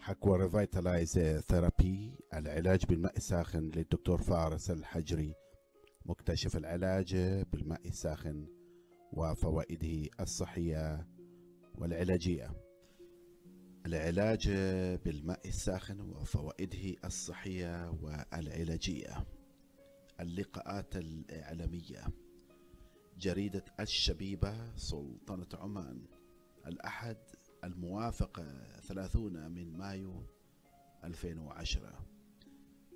Aqua Revitalize Therapy العلاج بالماء الساخن للدكتور فارس الحجري. مكتشف العلاج بالماء الساخن وفوائده الصحية والعلاجية. العلاج بالماء الساخن وفوائده الصحية والعلاجية. اللقاءات الإعلامية. جريدة الشبيبة سلطنة عمان. الأحد الموافق 30 من مايو 2010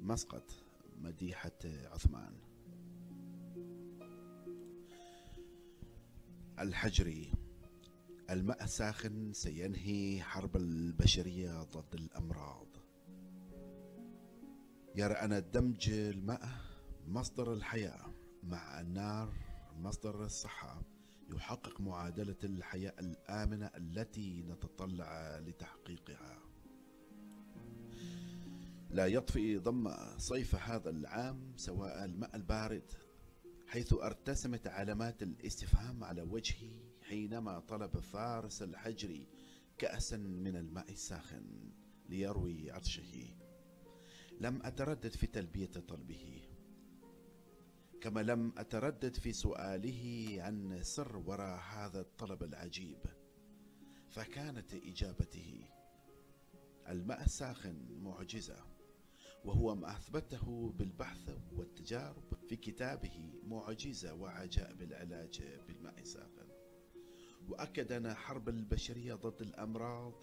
مسقط مديحة عثمان. الحجري. الماء الساخن سينهي حرب البشرية ضد الأمراض. يرى أن دمج الماء مصدر الحياة مع النار مصدر الصحة. يحقق معادلة الحياة الآمنة التي نتطلع لتحقيقها. لا يطفئ ضم صيف هذا العام سواء الماء البارد حيث ارتسمت علامات الاستفهام على وجهي حينما طلب فارس الحجري كأسا من الماء الساخن ليروي عطشه. لم أتردد في تلبية طلبه كما لم أتردد في سؤاله عن سر وراء هذا الطلب العجيب فكانت إجابته الماء الساخن معجزة وهو ما أثبته بالبحث والتجارب في كتابه معجزة وعجائب العلاج بالماء الساخن وأكد أن حرب البشرية ضد الأمراض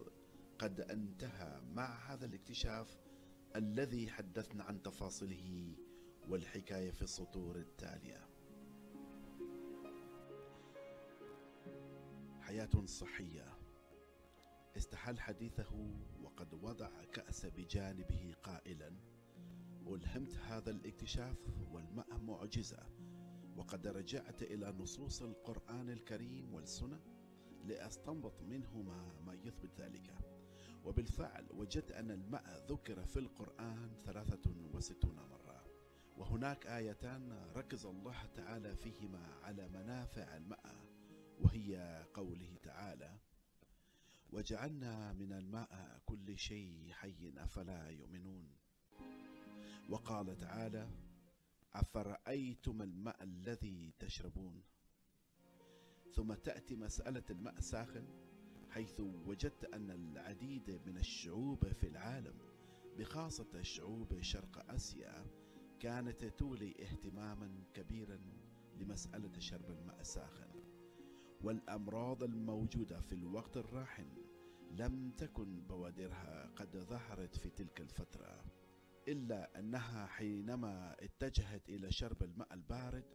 قد انتهى مع هذا الاكتشاف الذي حدثنا عن تفاصيله والحكاية في السطور التالية. حياة صحية. استحل حديثه وقد وضع كأس بجانبه قائلا ألهمت هذا الاكتشاف والماء معجزة وقد رجعت إلى نصوص القرآن الكريم والسنة لأستنبط منهما ما يثبت ذلك. وبالفعل وجدت أن الماء ذكر في القرآن ثلاثة وستون مرة. وهناك آيتان ركز الله تعالى فيهما على منافع الماء وهي قوله تعالى وجعلنا من الماء كل شيء حي أفلا يؤمنون وقال تعالى أفرأيتم الماء الذي تشربون؟ ثم تأتي مسألة الماء الساخن حيث وجدت أن العديد من الشعوب في العالم بخاصة شعوب شرق آسيا كانت تولي اهتماما كبيرا لمسألة شرب الماء الساخن. والأمراض الموجودة في الوقت الراهن لم تكن بوادرها قد ظهرت في تلك الفترة إلا أنها حينما اتجهت إلى شرب الماء البارد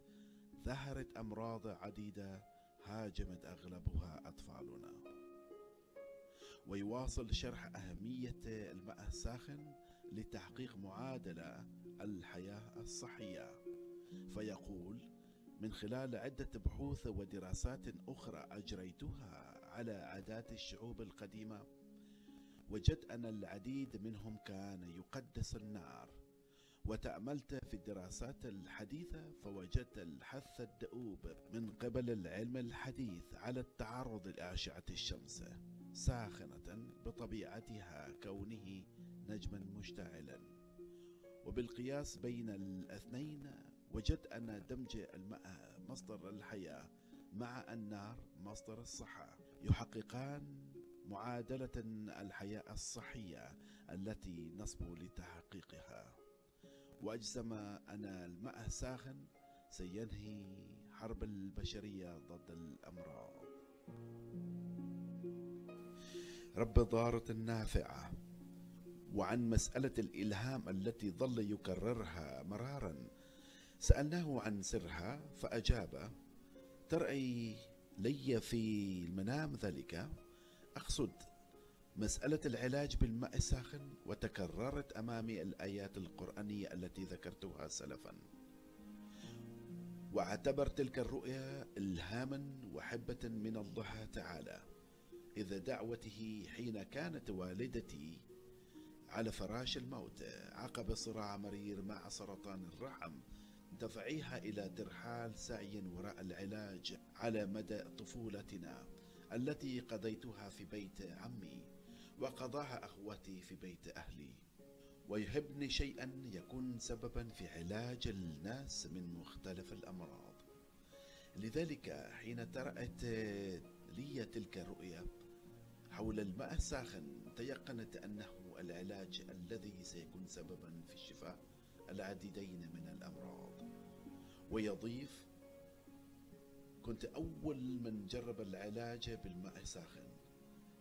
ظهرت أمراض عديدة هاجمت أغلبها أطفالنا. ويواصل شرح أهمية الماء الساخن لتحقيق معادلة الحياة الصحية. فيقول من خلال عدة بحوث ودراسات أخرى أجريتها على عادات الشعوب القديمة وجدت أن العديد منهم كان يقدس النار وتأملت في الدراسات الحديثة فوجدت الحث الدؤوب من قبل العلم الحديث على التعرض لأشعة الشمس. ساخنة بطبيعتها كونه نجما مشتعلا. وبالقياس بين الاثنين وجدت أن دمج الماء مصدر الحياة مع النار مصدر الصحة يحققان معادلة الحياة الصحية التي نصبو لتحقيقها. وأجزم أن الماء الساخن سينهي حرب البشرية ضد الأمراض. رب ضارة نافعة. وعن مسألة الإلهام التي ظل يكررها مرارا سألناه عن سرها فأجاب ترأي لي في المنام ذلك. أقصد مسألة العلاج بالماء الساخن وتكررت أمامي الآيات القرآنية التي ذكرتها سلفا. واعتبر تلك الرؤيا إلهاما وحبة من الله تعالى. إذ دعوته حين كانت والدتي على فراش الموت. عقب صراع مرير مع سرطان الرحم دفعيها إلى ترحال سعي وراء العلاج على مدى طفولتنا التي قضيتها في بيت عمي وقضاها أخوتي في بيت أهلي. ويهبني شيئا يكون سببا في علاج الناس من مختلف الأمراض. لذلك حين ترأت لي تلك الرؤيا حول الماء الساخن تيقنت أنه العلاج الذي سيكون سببا في الشفاء العديدين من الأمراض. ويضيف كنت أول من جرب العلاج بالماء الساخن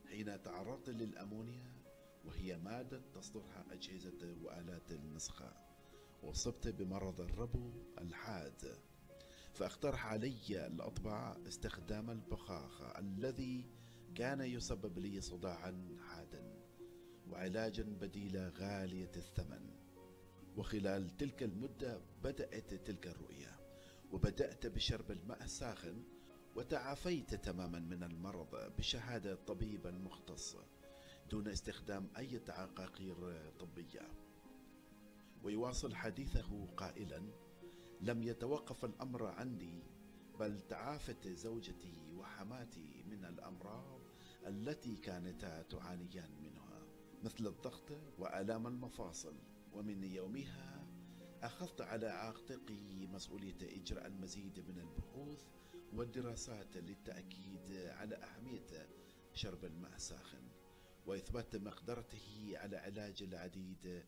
حين تعرضت للأمونيا وهي مادة تصدرها أجهزة وآلات النسخة وأصبت بمرض الربو الحاد. فاقترح علي الأطباء استخدام البخاخة الذي كان يسبب لي صداعا حادا وعلاجا بديلا غالية الثمن. وخلال تلك المدة بدأت تلك الرؤيا وبدأت بشرب الماء الساخن وتعافيت تماما من المرض بشهادة طبيب مختص دون استخدام أي عقاقير طبية. ويواصل حديثه قائلا لم يتوقف الأمر عندي بل تعافت زوجتي وحماتي من الأمراض التي كانتا تعانيان منها مثل الضغط وآلام المفاصل. ومن يومها أخذت على عاتقي مسؤولية إجراء المزيد من البحوث والدراسات للتأكيد على أهمية شرب الماء الساخن وإثبات مقدرته على علاج العديد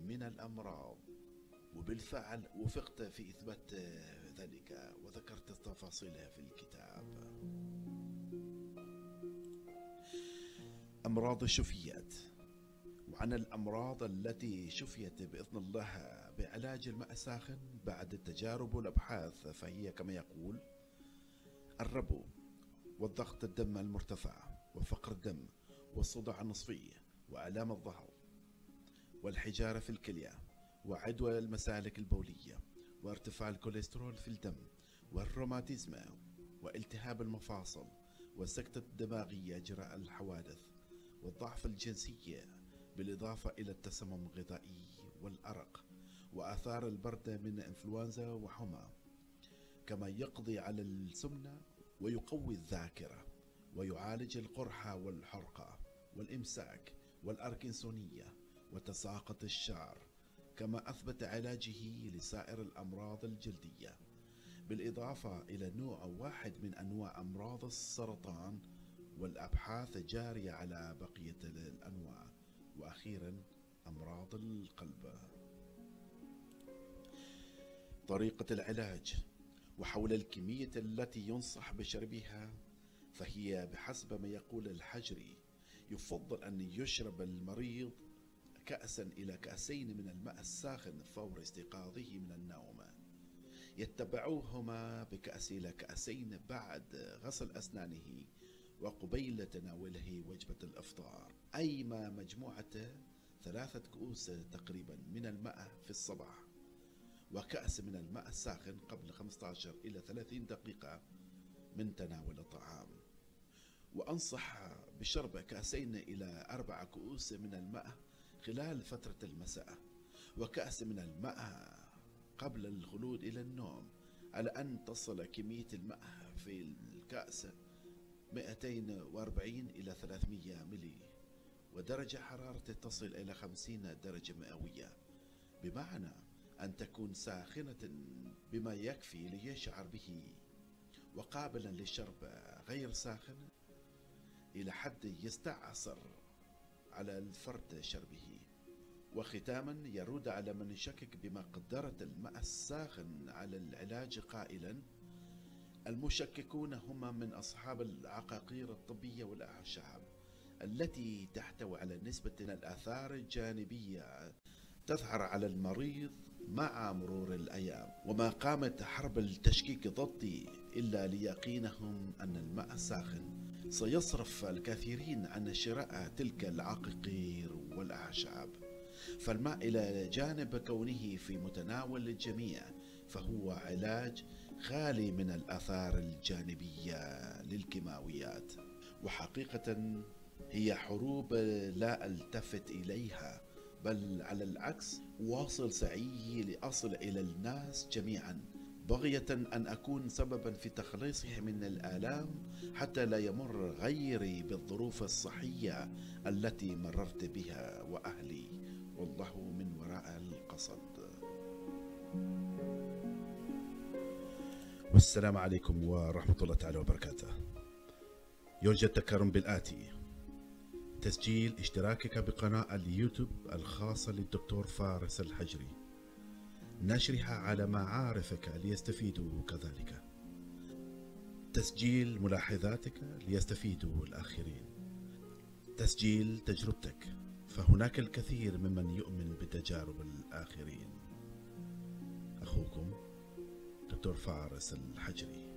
من الأمراض. وبالفعل وفقت في إثبات ذلك وذكرت تفاصيلها في الكتاب. أمراض الشفيات. وعن الأمراض التي شفيت بإذن الله بعلاج الماء الساخن بعد التجارب والأبحاث فهي كما يقول الربو والضغط الدم المرتفع وفقر الدم والصداع النصفي وآلام الظهر والحجارة في الكلية وعدوى المسالك البولية وارتفاع الكوليسترول في الدم والروماتيزم والتهاب المفاصل والسكتة الدماغية جراء الحوادث. والضعف الجنسي بالإضافة إلى التسمم الغذائي والأرق وآثار البرد من إنفلونزا وحمى كما يقضي على السمنة ويقوي الذاكرة ويعالج القرحة والحرقة والإمساك والأركنسونية وتساقط الشعر كما أثبت علاجه لسائر الأمراض الجلدية بالإضافة إلى نوع واحد من أنواع أمراض السرطان والأبحاث جارية على بقية الأنواع. وأخيرا أمراض القلب. طريقة العلاج. وحول الكمية التي ينصح بشربها فهي بحسب ما يقول الحجري يفضل أن يشرب المريض كأسا إلى كأسين من الماء الساخن فور استيقاظه من النوم. يتبعوهما بكأس إلى كأسين بعد غسل أسنانه. وقبيل تناوله وجبة الإفطار. أي ما مجموعة ثلاثة كؤوس تقريبا من الماء في الصباح. وكأس من الماء الساخن قبل 15 إلى 30 دقيقة من تناول الطعام. وأنصح بشرب كأسين إلى أربع كؤوس من الماء خلال فترة المساء. وكأس من الماء قبل الخلود إلى النوم على أن تصل كمية الماء في الكأس 240 إلى 300 ملي ودرجة حرارة تصل إلى 50 درجة مئوية. بمعنى أن تكون ساخنة بما يكفي ليشعر به وقابلا للشرب غير ساخن إلى حد يستعصر على الفرد شربه. وختاما يرد على من يشكك بمقدرة الماء الساخن على العلاج قائلا المشككون هم من أصحاب العقاقير الطبية والأعشاب التي تحتوي على نسبة من الآثار الجانبية تظهر على المريض مع مرور الأيام وما قامت حرب التشكيك ضدي إلا ليقينهم أن الماء الساخن سيصرف الكثيرين عن شراء تلك العقاقير والأعشاب. فالماء إلى جانب كونه في متناول الجميع فهو علاج خالي من الآثار الجانبية للكيماويات وحقيقة هي حروب لا ألتفت إليها بل على العكس واصل سعيه لأصل إلى الناس جميعا بغية أن أكون سببا في تخليصه من الآلام حتى لا يمر غيري بالظروف الصحية التي مررت بها وأهلي. والله من وراء القصد. والسلام عليكم ورحمة الله تعالى وبركاته. يرجى التكرم بالآتي. تسجيل اشتراكك بقناة اليوتيوب الخاصة للدكتور فارس الحجري. نشرها على معارفك ليستفيدوا كذلك. تسجيل ملاحظاتك ليستفيدوا الآخرين. تسجيل تجربتك. فهناك الكثير ممن يؤمن بتجارب الآخرين. أخوكم دكتور فارس الحجري.